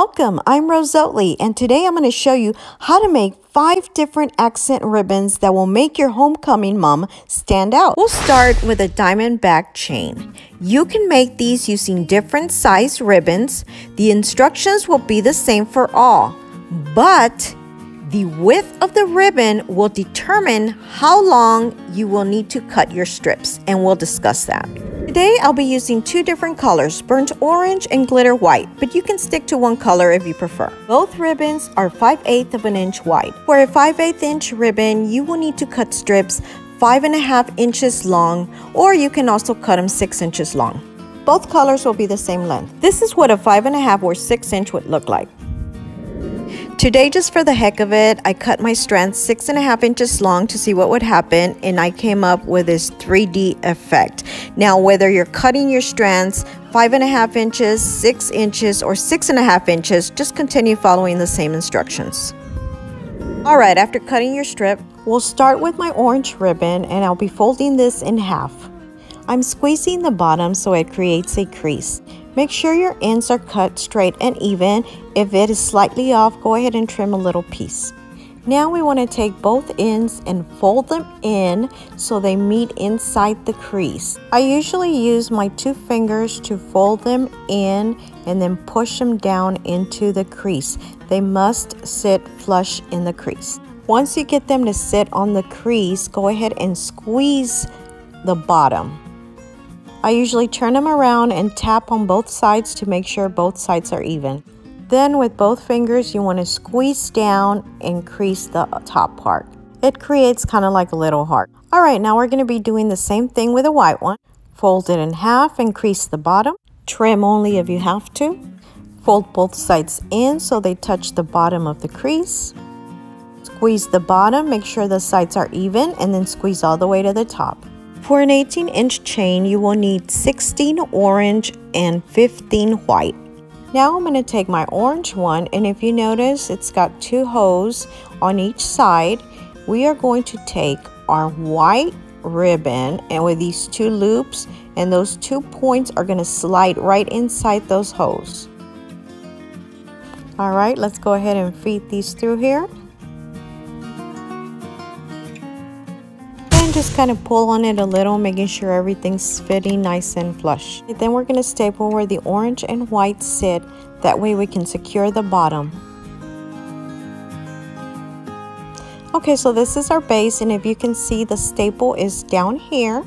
Welcome, I'm Rose Oatley, and today I'm going to show you how to make five different accent ribbons that will make your homecoming mum stand out. We'll start with a diamond back chain. You can make these using different size ribbons. The instructions will be the same for all, but the width of the ribbon will determine how long you will need to cut your strips, and we'll discuss that. Today I'll be using two different colors, burnt orange and glitter white, but you can stick to one color if you prefer. Both ribbons are 5 8 of an inch wide. For a 5 8 inch ribbon, you will need to cut strips 5.5 inches long, or you can also cut them 6 inches long. Both colors will be the same length. This is what a 5.5 or 6 inch would look like. Today, just for the heck of it, I cut my strands six and a half inches long to see what would happen, and I came up with this 3D effect. Now, whether you're cutting your strands five and a half inches, six inches, or six and a half inches, just continue following the same instructions. All right, after cutting your strip, we'll start with my orange ribbon, and I'll be folding this in half. I'm squeezing the bottom so it creates a crease. Make sure your ends are cut straight and even. If it is slightly off, go ahead and trim a little piece. Now we want to take both ends and fold them in so they meet inside the crease. I usually use my two fingers to fold them in and then push them down into the crease. They must sit flush in the crease. Once you get them to sit on the crease, go ahead and squeeze the bottom. I usually turn them around and tap on both sides to make sure both sides are even. Then with both fingers, you want to squeeze down and crease the top part. It creates kind of like a little heart. All right, now we're going to be doing the same thing with a white one. Fold it in half and crease the bottom. Trim only if you have to. Fold both sides in so they touch the bottom of the crease. Squeeze the bottom, make sure the sides are even, and then squeeze all the way to the top. For an 18 inch chain, you will need 16 orange and 15 white. Now I'm going to take my orange one and if you notice it's got two holes on each side. We are going to take our white ribbon and with these two loops and those two points are going to slide right inside those holes. Alright, let's go ahead and feed these through here. Kind of pull on it a little, making sure everything's fitting nice and flush. Then we're going to staple where the orange and white sit. That way we can secure the bottom. Okay, so this is our base and if you can see the staple is down here.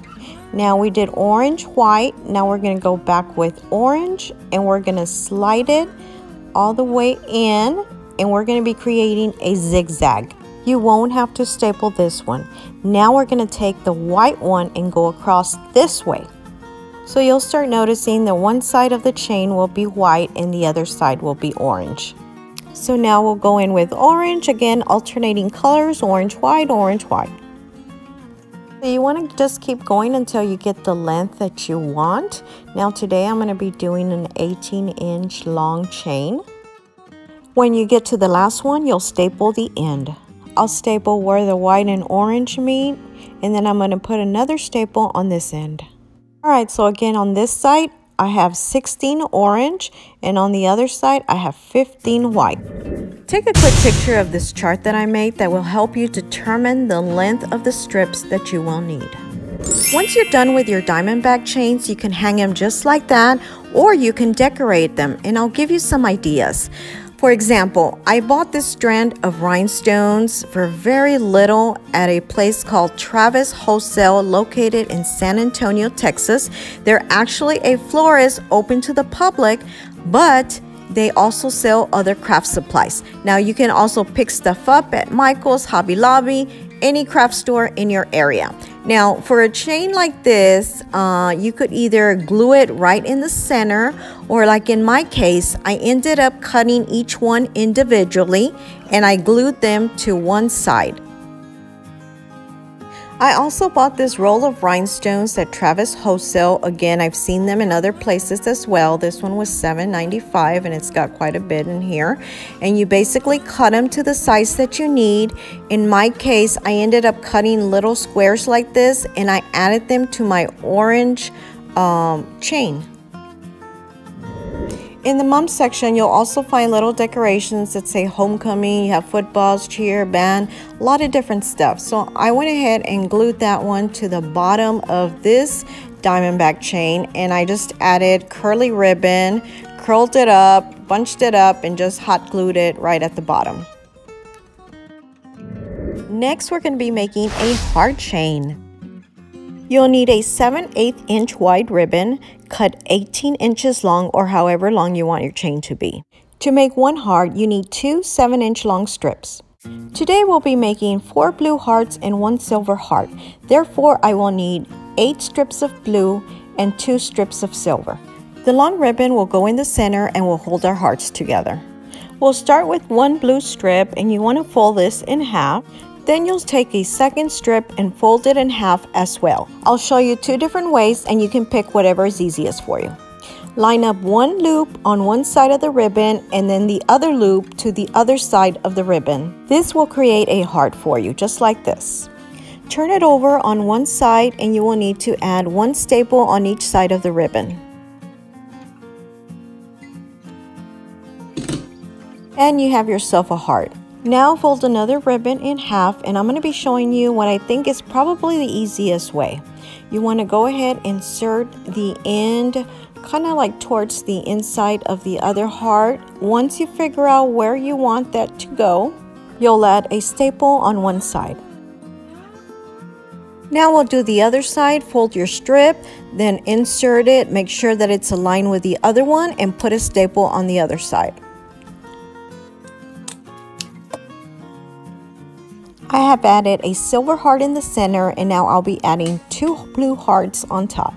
Now we did orange, white. Now we're going to go back with orange and we're going to slide it all the way in and we're going to be creating a zigzag. You won't have to staple this one. Now we're going to take the white one and go across this way. So you'll start noticing that one side of the chain will be white and the other side will be orange. So now we'll go in with orange, again alternating colors, orange, white, orange, white. So you want to just keep going until you get the length that you want. Now today I'm going to be doing an 18 inch long chain. When you get to the last one, you'll staple the end. I'll staple where the white and orange meet and then I'm going to put another staple on this end. Alright, so again on this side I have 16 orange and on the other side I have 15 white. Take a quick picture of this chart that I made that will help you determine the length of the strips that you will need. Once you're done with your diamond back chains, you can hang them just like that or you can decorate them and I'll give you some ideas. For example, I bought this strand of rhinestones for very little at a place called Travis Wholesale located in San Antonio, Texas. They're actually a florist open to the public, but they also sell other craft supplies. Now you can also pick stuff up at Michael's, Hobby Lobby, any craft store in your area. Now, for a chain like this, uh, you could either glue it right in the center, or like in my case, I ended up cutting each one individually and I glued them to one side. I also bought this roll of rhinestones at Travis Wholesale. Again, I've seen them in other places as well. This one was $7.95 and it's got quite a bit in here. And you basically cut them to the size that you need. In my case, I ended up cutting little squares like this and I added them to my orange um, chain. In the mum section, you'll also find little decorations that say homecoming, you have footballs, cheer, band, a lot of different stuff. So I went ahead and glued that one to the bottom of this diamondback chain and I just added curly ribbon, curled it up, bunched it up, and just hot glued it right at the bottom. Next, we're going to be making a heart chain. You'll need a 7 8 inch wide ribbon, cut 18 inches long or however long you want your chain to be. To make one heart, you need two 7 inch long strips. Today we'll be making 4 blue hearts and 1 silver heart. Therefore, I will need 8 strips of blue and 2 strips of silver. The long ribbon will go in the center and will hold our hearts together. We'll start with one blue strip and you want to fold this in half. Then you'll take a second strip and fold it in half as well. I'll show you two different ways and you can pick whatever is easiest for you. Line up one loop on one side of the ribbon and then the other loop to the other side of the ribbon. This will create a heart for you, just like this. Turn it over on one side and you will need to add one staple on each side of the ribbon. And you have yourself a heart. Now fold another ribbon in half and I'm going to be showing you what I think is probably the easiest way. You want to go ahead and insert the end kind of like towards the inside of the other heart. Once you figure out where you want that to go, you'll add a staple on one side. Now we'll do the other side, fold your strip, then insert it, make sure that it's aligned with the other one and put a staple on the other side. I have added a silver heart in the center and now I'll be adding two blue hearts on top.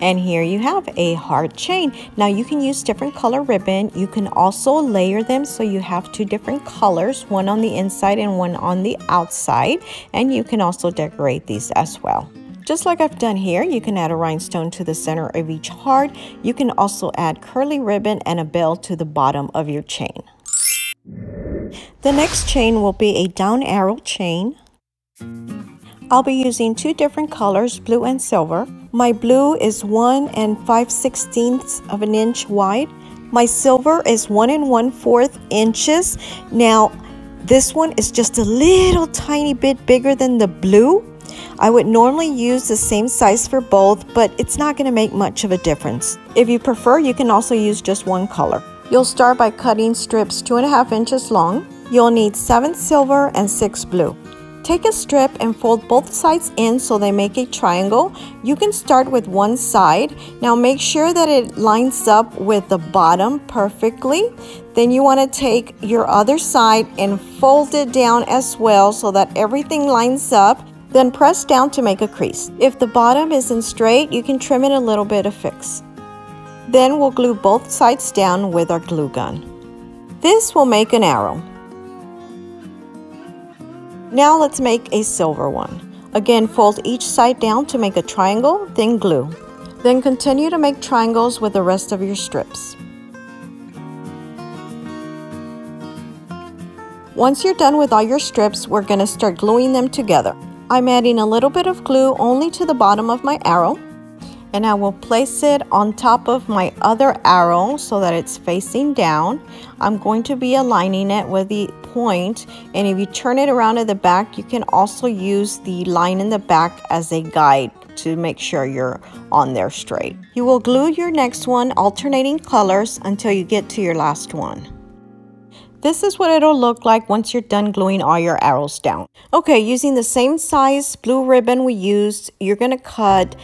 And here you have a heart chain. Now you can use different color ribbon. You can also layer them so you have two different colors, one on the inside and one on the outside. And you can also decorate these as well. Just like I've done here, you can add a rhinestone to the center of each heart. You can also add curly ribbon and a bell to the bottom of your chain. The next chain will be a down arrow chain. I'll be using two different colors, blue and silver. My blue is 1 and 5 sixteenths of an inch wide. My silver is 1 and 1 4th inches. Now, this one is just a little tiny bit bigger than the blue. I would normally use the same size for both, but it's not going to make much of a difference. If you prefer, you can also use just one color. You'll start by cutting strips two and a half inches long. You'll need seven silver and six blue. Take a strip and fold both sides in so they make a triangle. You can start with one side. Now make sure that it lines up with the bottom perfectly. Then you want to take your other side and fold it down as well so that everything lines up. Then press down to make a crease. If the bottom isn't straight, you can trim it a little bit to fix. Then we'll glue both sides down with our glue gun. This will make an arrow. Now let's make a silver one. Again, fold each side down to make a triangle, then glue. Then continue to make triangles with the rest of your strips. Once you're done with all your strips, we're going to start gluing them together. I'm adding a little bit of glue only to the bottom of my arrow and I will place it on top of my other arrow so that it's facing down. I'm going to be aligning it with the point and if you turn it around at the back you can also use the line in the back as a guide to make sure you're on there straight. You will glue your next one alternating colors until you get to your last one. This is what it'll look like once you're done gluing all your arrows down. Okay, using the same size blue ribbon we used, you're going to cut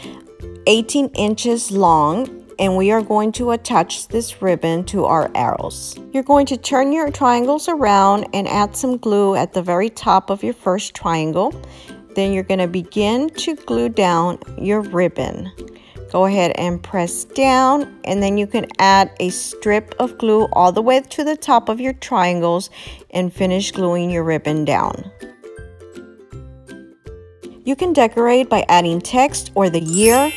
18 inches long and we are going to attach this ribbon to our arrows. You're going to turn your triangles around and add some glue at the very top of your first triangle. Then you're going to begin to glue down your ribbon. Go ahead and press down and then you can add a strip of glue all the way to the top of your triangles and finish gluing your ribbon down. You can decorate by adding text or the year.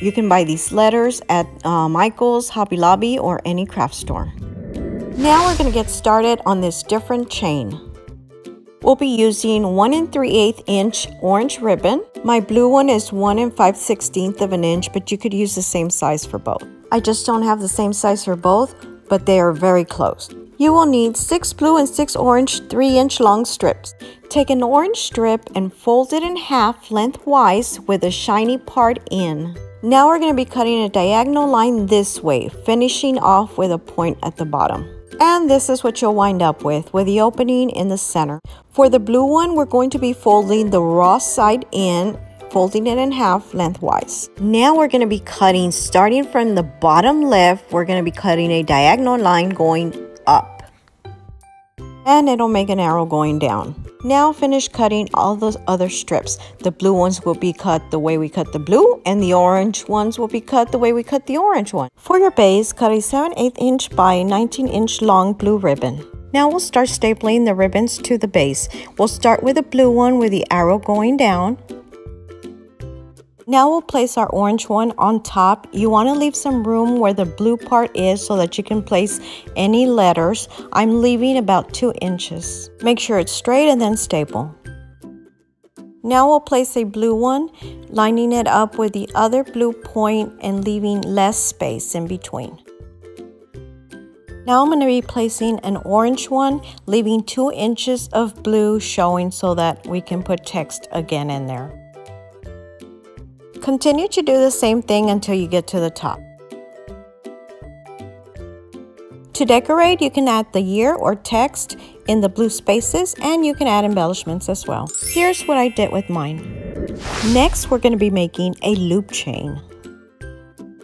You can buy these letters at uh, Michael's, Hobby Lobby, or any craft store. Now we're going to get started on this different chain. We'll be using 1 and 3 8 inch orange ribbon. My blue one is 1 and 5 16th of an inch, but you could use the same size for both. I just don't have the same size for both, but they are very close. You will need 6 blue and 6 orange 3 inch long strips. Take an orange strip and fold it in half lengthwise with the shiny part in. Now we're going to be cutting a diagonal line this way, finishing off with a point at the bottom. And this is what you'll wind up with, with the opening in the center. For the blue one, we're going to be folding the raw side in folding it in half lengthwise. Now we're going to be cutting, starting from the bottom left, we're going to be cutting a diagonal line going up. And it'll make an arrow going down. Now finish cutting all those other strips. The blue ones will be cut the way we cut the blue and the orange ones will be cut the way we cut the orange one. For your base, cut a 7 8 inch by 19 inch long blue ribbon. Now we'll start stapling the ribbons to the base. We'll start with the blue one with the arrow going down. Now we'll place our orange one on top. You want to leave some room where the blue part is so that you can place any letters. I'm leaving about 2 inches. Make sure it's straight and then staple. Now we'll place a blue one, lining it up with the other blue point and leaving less space in between. Now I'm going to be placing an orange one, leaving 2 inches of blue showing so that we can put text again in there. Continue to do the same thing until you get to the top. To decorate, you can add the year or text in the blue spaces and you can add embellishments as well. Here's what I did with mine. Next, we're going to be making a loop chain.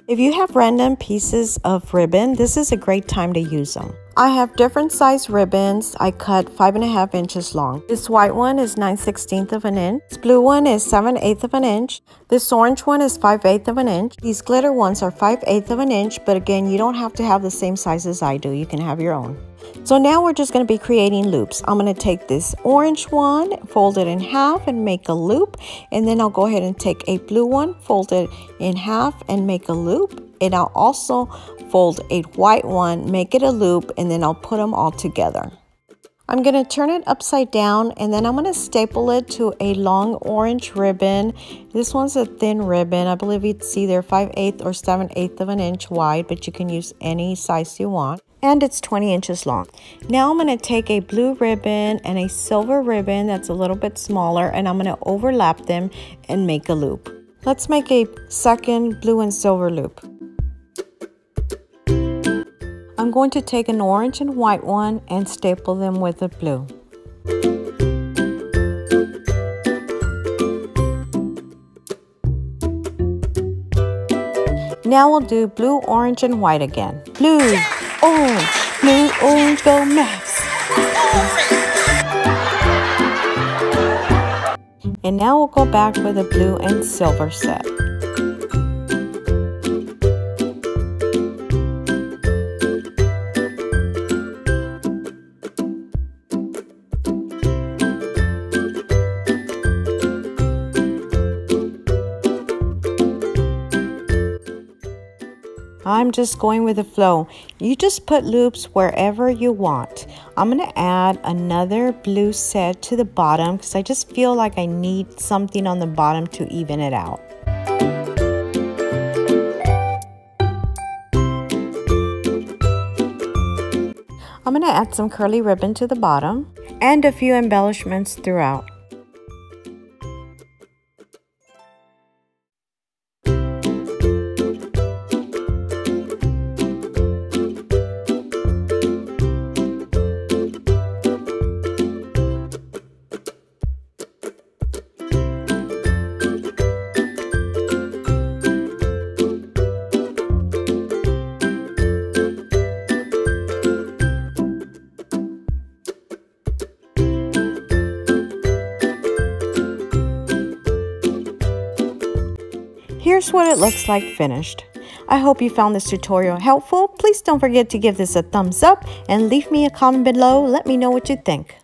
If you have random pieces of ribbon, this is a great time to use them. I have different size ribbons. I cut five and a half inches long. This white one is 9 16th of an inch. This blue one is 7 8 of an inch. This orange one is 5 8 of an inch. These glitter ones are 5 8 of an inch, but again, you don't have to have the same size as I do. You can have your own. So now we're just going to be creating loops. I'm going to take this orange one, fold it in half and make a loop. And then I'll go ahead and take a blue one, fold it in half and make a loop. And I'll also fold a white one, make it a loop, and then I'll put them all together. I'm going to turn it upside down and then I'm going to staple it to a long orange ribbon. This one's a thin ribbon. I believe it's either 5 8 or 7 8 of an inch wide, but you can use any size you want. And it's 20 inches long. Now I'm going to take a blue ribbon and a silver ribbon that's a little bit smaller and I'm going to overlap them and make a loop. Let's make a second blue and silver loop. I'm going to take an orange and white one and staple them with a blue. Now we'll do blue, orange, and white again. Blue, orange, blue, orange, go Mavs. And now we'll go back with a blue and silver set. I'm just going with the flow. You just put loops wherever you want. I'm going to add another blue set to the bottom because I just feel like I need something on the bottom to even it out. I'm going to add some curly ribbon to the bottom and a few embellishments throughout. Here's what it looks like finished. I hope you found this tutorial helpful. Please don't forget to give this a thumbs up and leave me a comment below. Let me know what you think.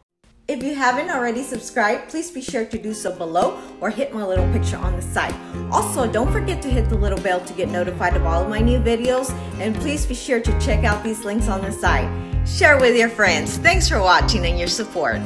If you haven't already subscribed, please be sure to do so below or hit my little picture on the side. Also, don't forget to hit the little bell to get notified of all of my new videos and please be sure to check out these links on the side. Share with your friends. Thanks for watching and your support.